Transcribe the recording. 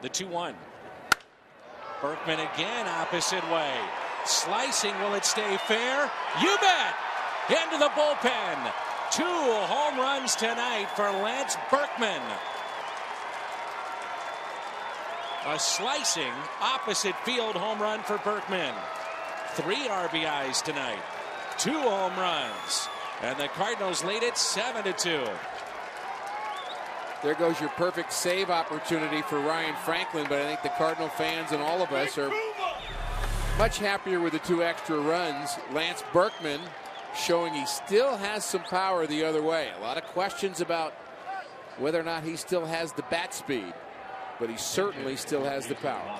The 2 1. Berkman again, opposite way. Slicing, will it stay fair? You bet! Into the bullpen. Two home runs tonight for Lance Berkman. A slicing opposite field home run for Berkman. Three RBIs tonight. Two home runs. And the Cardinals lead it 7 to 2. There goes your perfect save opportunity for Ryan Franklin, but I think the Cardinal fans and all of us are much happier with the two extra runs. Lance Berkman showing he still has some power the other way. A lot of questions about whether or not he still has the bat speed, but he certainly still has the power.